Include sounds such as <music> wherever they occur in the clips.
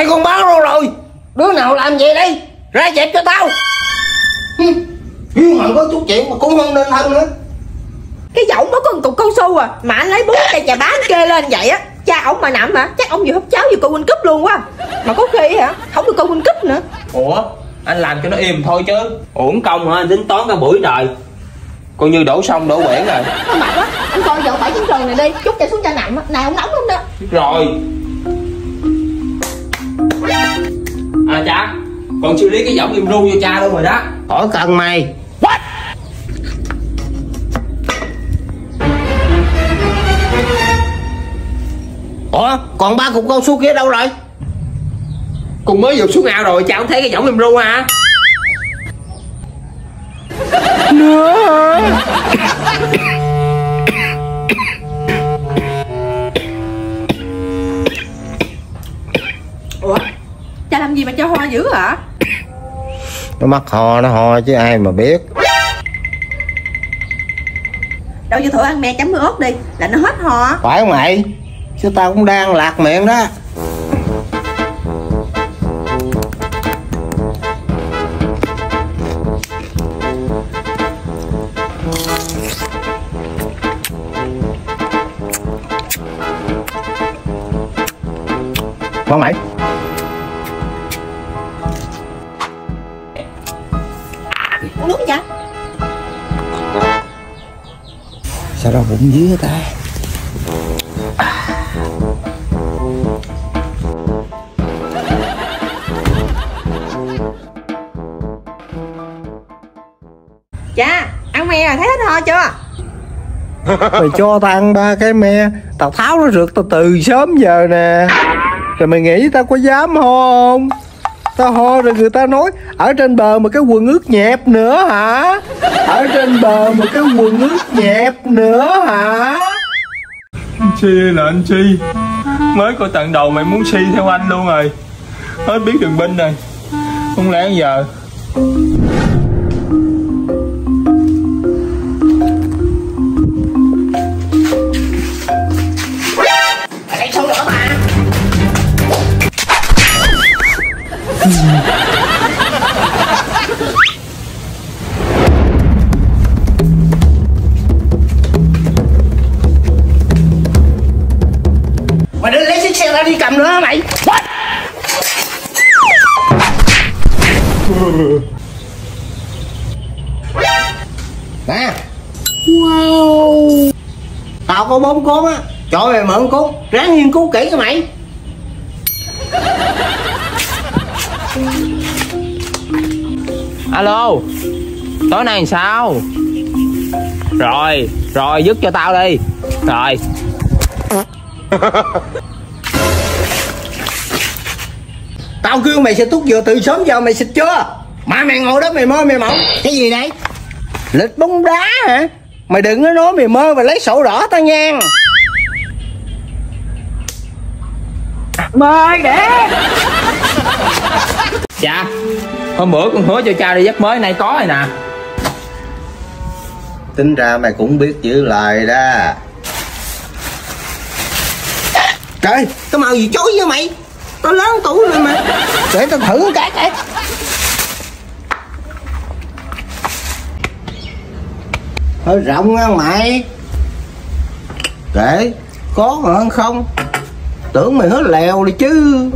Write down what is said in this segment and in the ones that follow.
hai con báo đâu rồi. Đứa nào làm vậy đây? Ra dẹp cho tao. Hiếu mà có chút chuyện mà cũng không nên thân nữa. Cái giọng mới có một cục cao su à. Mà anh lấy bốn cây trà bán kê lên vậy á. Cha ổng mà nằm hả? Chắc ổng vừa hút cháo vừa coi World Cup luôn quá. Mà có khi hả? Không được coi World Cup nữa. Ủa anh làm cho nó im thôi chứ. Uổng công hả? Anh tính toán cả buổi trời. Coi như đổ sông đổ biển rồi. Nó mệt quá Anh coi dọn bảy chiến trường này đi. Chút chạy xuống cha nằm á. Này ông nóng lắm đó. Rồi à cha còn xử lý cái giọng im ru cho cha luôn rồi đó. Khỏi cần mày. Ủa còn ba cục cao su kia đâu rồi? Cùng mới vụt xuống ao rồi cha không thấy cái giọng im ru hả? Ủa <laughs> gì mà cho hoa dữ hả? Nó mắc ho nó ho chứ ai mà biết. Đâu vô thử ăn me chấm muối ớt đi Là nó hết ho. Phải không mày? Chứ tao cũng đang lạc miệng đó. Con mày sao đau bụng dữ vậy ta? Cha Ăn me rồi thấy hết ho chưa? Mày cho tao ăn ba cái me tao tháo nó rượt tao từ sớm giờ nè. Rồi mày nghĩ tao có dám ho không tao ho rồi người ta nói, ở trên bờ mà cái quần ướt nhẹp nữa hả? Ở trên bờ mà cái quần ướt nhẹp nữa hả? Anh Chi là anh Chi. Mới coi tận đầu mày muốn si theo anh luôn rồi. Hết biết đường binh rồi. Không lẽ giờ nè. Wow. Tao có bốn con á cho mày mượn con ráng nghiên cứu kỹ cho mày. Alo tối nay làm sao? Rồi rồi dứt cho tao đi. Rồi. Tao kêu mày xịt thuốc dừa từ sớm giờ mày xịt chưa? Mà mày ngồi đó mày mơ mày mộng. Cái gì đây lịch bóng đá hả? Mày đừng có nói mày mơ và lấy sổ đỏ tao nha. Mời để. Cha hôm bữa con hứa cho cha đi dắt mới nay có rồi nè. Tính ra mày cũng biết giữ lời đó. Trời cái màu gì chối với mày? Tao lớn tuổi rồi mà. để tao thử cái cái hơi rộng á mày kệ có mà hơn không? Tưởng mày hết lèo đi chứ.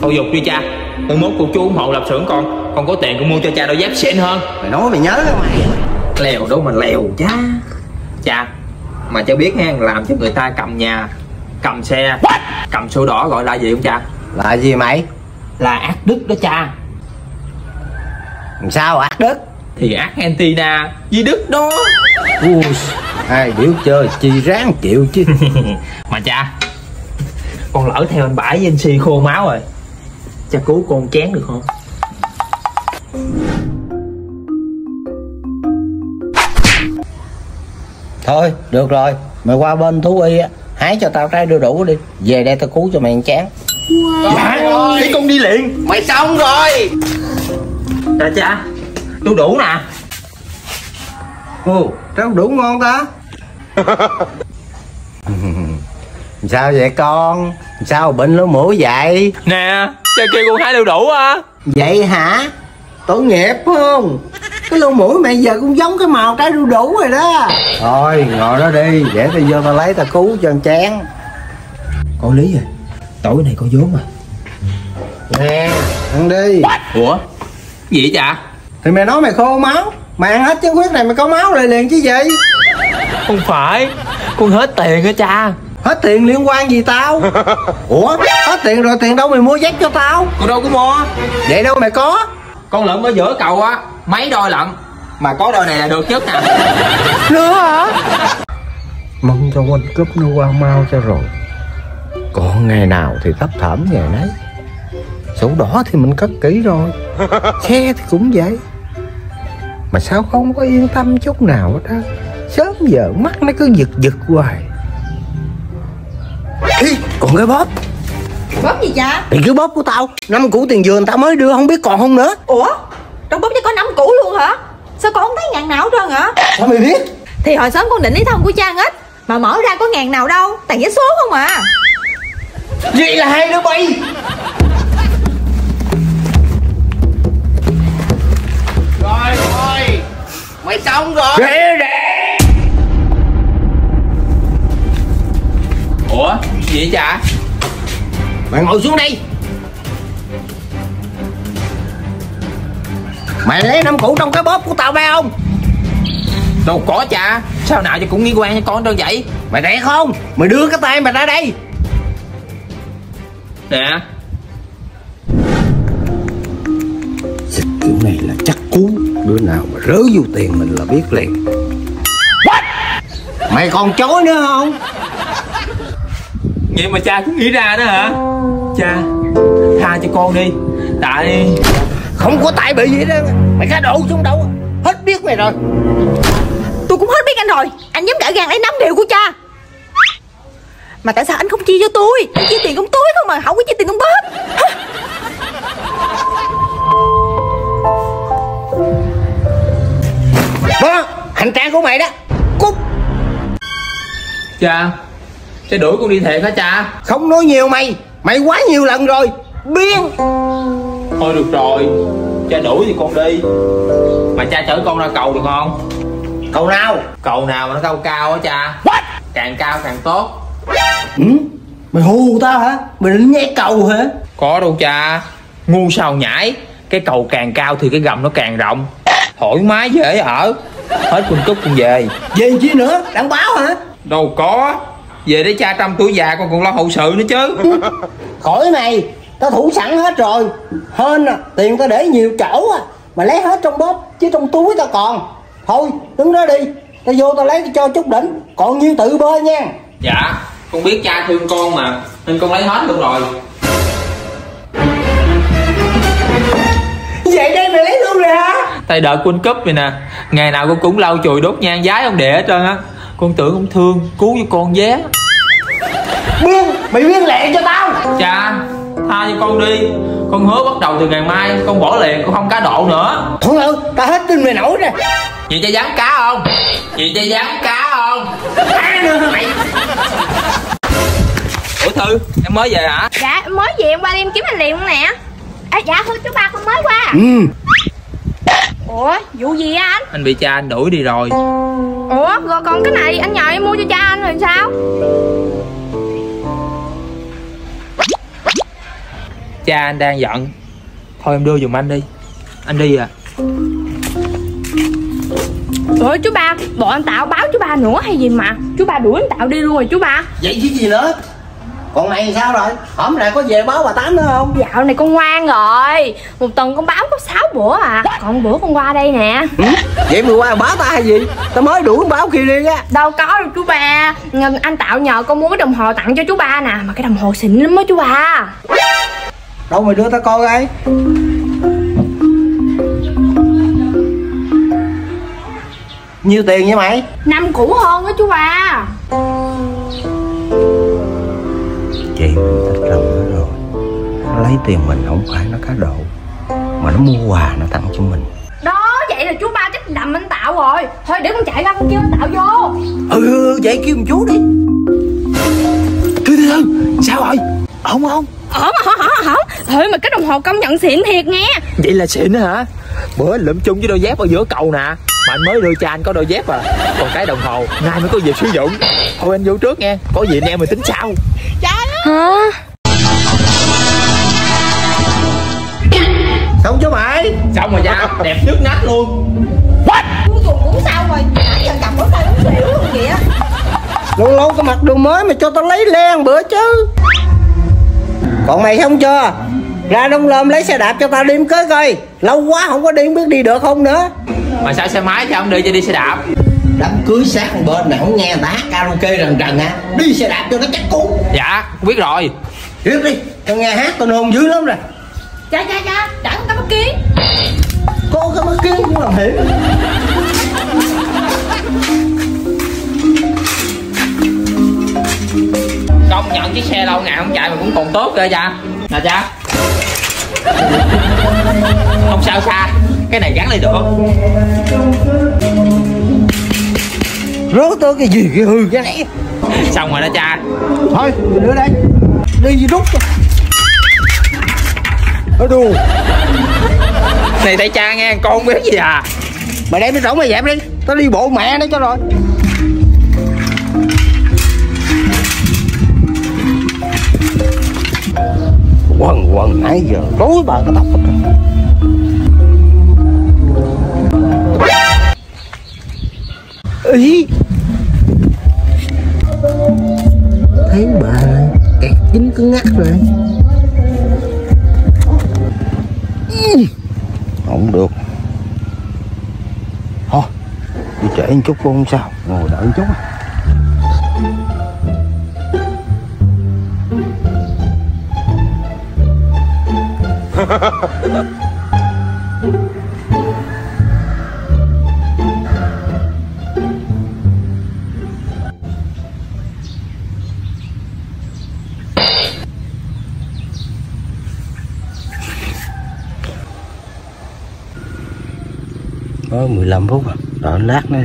Thôi dục đi cha. Mai mốt cô chú ủng hộ lập xưởng con. Con có tiền con mua cho cha đôi dép xịn hơn. Mày nói mày nhớ á mày. Lèo đâu mà lèo cha. Cha mà cha biết nha làm cho người ta cầm nhà cầm xe. Cầm sổ đỏ gọi là gì không cha? Là gì mày? Là ác đức đó cha. Làm sao ác đức thì Argentina với Đức đó. Ui, ai biểu chơi chi ráng chịu chứ. <laughs> Mà cha con lỡ theo anh bãi với anh si khô máu rồi. Cha cứu con chén được không? Thôi được rồi. Mày qua bên thú y á hái cho tao trái đu đủ đi. Về đây tao cứu cho mày ăn chán. Dạ để con đi liền. Mày xong rồi. Cha cha tôi đủ nè. Ồ trái đu đủ ngon ta. <laughs> Sao vậy con? Sao bệnh lỗ mũi vậy? Nè cha kêu con hái đu đủ á Vậy hả? Tội nghiệp không? Cái lỗ mũi mày giờ cũng giống cái màu trái đu đủ rồi đó. Thôi ngồi đó đi Để tao vô tao lấy tao cứu cho ăn chén. Có lý rồi. Tối này có vốn mà. Nè ăn đi. Ủa? Gì vậy cha Thì mày nói mày khô máu. Mày ăn hết chén huyết này mày có máu lại liền chứ gì? Không phải. Con hết tiền á cha? Hết tiền liên quan gì tao? <laughs> Ủa? Hết tiền rồi tiền đâu mày mua dép cho tao? Con đâu có mua. Vậy đâu mày có? Con lượm ở giữa cầu á Mấy đôi lận. Mà có đôi này là được nhất nè. Nữa hả? Mong cho quanh cúp nó qua mau cho rồi. Còn ngày nào thì thấp thỏm ngày nấy. Sổ đỏ thì mình cất kỹ rồi. <laughs> Xe thì cũng vậy Mà sao không có yên tâm chút nào hết á? Sớm giờ mắt nó cứ giật giật hoài. Ê, còn cái bóp? Bóp gì cha Thì cái bóp của tao Năm củ tiền dừa người ta mới đưa không biết còn không nữa. Ủa? Trong bóp cho có năm củ luôn hả? Sao con không thấy ngàn nào hết trơn hả? Sao mày biết? Thì hồi sớm con định lấy thông của cha hết Mà mở ra có ngàn nào đâu Toàn giấy số không à. Vậy là hai đứa bay Mày xong rồi. Rẻ rẻ Ủa Gì vậy cha Mày ngồi xuống đây Mày lấy năm củ trong cái bóp của tao phải không? Đâu có cha Sao nào cho cũng nghi quan cho con đâu vậy? Mày rẻ không? Mày đưa cái tay mày ra đây. Nè kiểu này là chắc cú Đứa nào mà rớ vô tiền mình là biết liền. Mày còn chối nữa không? Vậy mà cha cũng nghĩ ra đó hả? Cha Tha cho con đi. Tại Không có tại bị gì đó Mày cá độ xuống đâu Hết biết mày rồi. Tôi cũng hết biết anh rồi. Anh dám gã gan lấy 5 triệu của cha. Mà tại sao anh không chia cho tôi? Anh chia tiền công túi không mà không có chia tiền công Hả? Đó Hành trang của mày đó. Cút. Cha Cha đuổi con đi thiệt hả cha? Không nói nhiều mày Mày quá nhiều lần rồi. Biên. Thôi được rồi Cha đuổi thì con đi. Mà cha chở con ra cầu được không? Cầu nào? Cầu nào mà nó cao cao á cha. Càng cao càng tốt. Ừ? Mày hù tao hả? Mày định nhét cầu hả? Có đâu cha Ngu sao nhảy Cái cầu càng cao thì cái gầm nó càng rộng. Thoải mái dễ ở. Hết quân cúp con về. Về chi nữa? Đăng báo hả? Đâu có. Về để cha trăm tuổi già con còn lo hậu sự nữa chứ. <laughs> Khỏi mày Tao thủ sẵn hết rồi. Hên à Tiền tao để nhiều chỗ à Mà lấy hết trong bóp Chứ trong túi tao còn. Thôi đứng đó đi. Tao vô tao lấy tao cho chút đỉnh. Còn nhiêu tự bơi nha. Dạ Con biết cha thương con mà Nên con lấy hết luôn rồi Tay đợi quân cúp vậy nè. Ngày nào con cũng lau chùi đốt nhang giái ông địa hết trơn á. Con tưởng ông thương Cứu cho con vé. Biên Mày biên lẹ cho tao. Cha Tha cho con đi. Con hứa bắt đầu từ ngày mai Con bỏ liền con không cá độ nữa. Thôi ơi Tao hết tin mày nổi rồi Chị cha dám cá không? Chị cha dám cá không? Á nữa mày? Ủa Thư em mới về hả? Dạ em mới về em qua em kiếm anh liền luôn nè. À, Dạ thưa chú ba con mới qua. Ừ Ủa vụ gì á anh? Anh bị cha anh đuổi đi rồi. Ủa rồi còn cái này anh nhờ em mua cho cha anh rồi sao? Cha anh đang giận. Thôi em đưa giùm anh đi. Anh đi à. Ủa chú ba Bọn anh Tạo báo chú ba nữa hay gì mà? Chú ba đuổi anh Tạo đi luôn rồi chú ba. Vậy chứ gì nữa Còn mày sao rồi? Hôm nay có về báo bà Tám nữa không? Dạo này con ngoan rồi. Một tuần con báo có 6 bữa à. Còn bữa con qua đây nè. Ừ? Vậy mày qua báo tao hay gì? Tao mới đuổi báo kia đi á. Đâu có đâu chú ba. Anh Tạo nhờ con mua cái đồng hồ tặng cho chú ba nè. Mà cái đồng hồ xịn lắm á chú ba. Đâu mày đưa tao coi ai? Nhiêu tiền vậy mày? Năm cũ hơn á chú ba Chị mình thích lòng nó rồi. Nó lấy tiền mình không phải nó cá độ Mà nó mua quà nó tặng cho mình. Đó vậy là chú ba chắc đầm anh Tạo rồi. Thôi để con chạy ra con kêu anh Tạo vô. Ừ vậy kêu một chú đi. Từ từ Sao rồi Không không. Ổn mà hả hả hả? Thôi mà cái đồng hồ công nhận xịn thiệt nghe. Vậy là xịn hả? Bữa anh lụm chung với đôi dép ở giữa cầu nè. Mà anh mới đưa cho anh có đôi dép à. Còn cái đồng hồ Nay mới có dịp sử dụng. Thôi anh vô trước nghe Có gì anh em mình tính sau Hả? Xong chú mày. Xong rồi cha Đẹp trước nách luôn. Cuối cùng cũng xong rồi. Nãy giờ cầm bữa tay uống xỉu luôn kìa Lâu lâu tao mặc đồ mới mà cho tao lấy len bữa chứ. Còn mày không chưa Ra đông lơm lấy xe đạp cho tao đi cưới coi. Lâu quá không có đi không biết đi được không nữa. Mà sao xe máy cho ông đưa cho đi xe đạp Đám cưới sát một bên này không nghe người ta hát karaoke rần rần ha Đi xe đạp cho nó chắc cú. Dạ biết rồi. Tiếp đi Tao nghe hát tao nôn dữ lắm rồi. Cha cha cha đã có mất kiến Có cái mắt kiến cũng làm hiểm Công nhận chiếc xe lâu ngày không chạy mà cũng còn tốt cơ cha. Nè cha. Không sao xa. Cái này gắn lại được Rớt tới cái gì cái hư cái này Xong rồi đó cha. Thôi đưa đây. Đi rút cho. Ở đù Này tay cha nghe con không biết gì à? Mày đem cái rỗng mày dẹp đi. Tao đi bộ mẹ nó cho rồi. Quần quần nãy giờ rối bà cái tóc. Ý Thấy bà kẹt dính cứng ngắt rồi. Không được. Thôi, Đi trễ một chút cũng không sao. Ngồi đợi một chút à. <laughs> Có 15 phút à. Lát nữa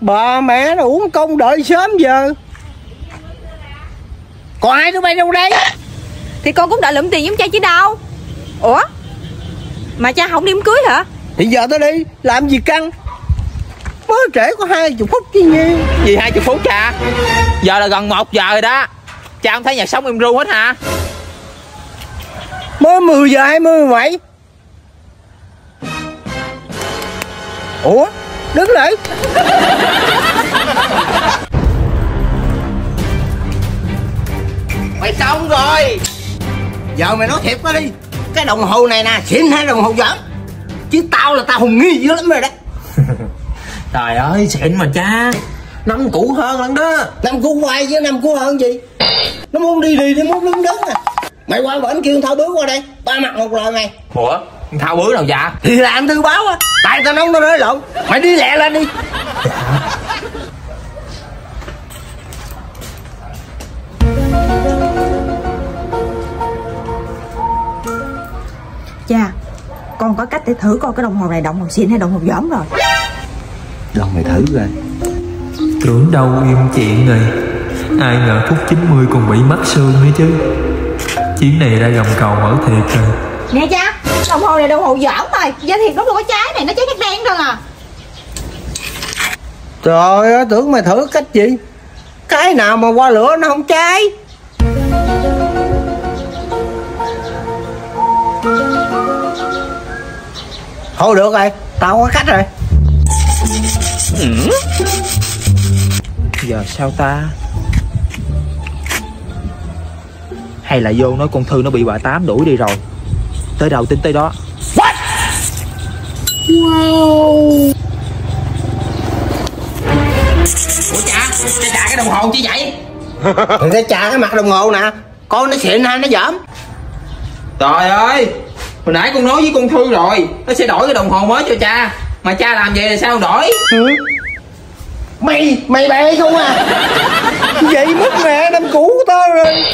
Bà mẹ nó uống công đợi sớm giờ còn ai tụi bay đâu đây thì con cũng đợi lụm tiền giống cha chứ đâu. Ủa? Mà cha không đi đám cưới hả? Thì giờ tôi đi Làm gì căng? Mới trễ có hai chục phút chứ gì Gì 20 phút cha? Giờ là gần 1 giờ rồi đó. Cha không thấy nhạc sống em ru hết hả? Mới 10 giờ 20 mày Ủa? Đứng lại xong rồi. Giờ mày nói thiệt quá đi. Cái đồng hồ này nè Xịn hay đồng hồ giỡn? Chứ tao là tao hùng nghi dữ lắm rồi đó <laughs> Trời ơi xịn mà cha. Năm cũ hơn lắm đó. Năm cú quay chứ năm cú hơn gì? Nó muốn đi đi nó muốn đứng đứng à Mày qua bển kêu thao bước qua đây. Ba mặt một lời mày. Ủa thao bữa đâu dạ? Thì làm thư báo á. Tại tao nóng tao nói lộn. Mày đi lẹ lên đi. Cha con có cách để thử coi cái đồng hồ này đồng hồ xịn hay đồng hồ giỏm rồi. Đâu mày thử rồi Tưởng đâu im chuyện rồi. Ai ngờ phút 90 còn bị mắc xương nữa chứ. Chuyến này ra gầm cầu mở thiệt rồi. Nè cha đồng hồ này đồng hồ giỏm rồi. Giá thiệt nó không có trái này nó trái chắc đen thôi à. Trời ơi tưởng mày thử cách gì? Cái nào mà qua lửa nó không cháy Thôi được rồi Tao có cách rồi. Giờ sao ta? Hay là vô nói con Thư nó bị bà Tám đuổi đi rồi. Tới đâu tính tới đó. Ủa cha, cha trả cái đồng hồ chứ vậy? Ta trả cái mặt đồng hồ nè. Coi nó xịn hay nó dởm Trời ơi hồi nãy con nói với con thư rồi nó sẽ đổi cái đồng hồ mới cho cha. Mà cha làm vậy là sao đổi? Ừ. Mày, mày bè không à? Vậy mất mẹ năm cũ của tao rồi.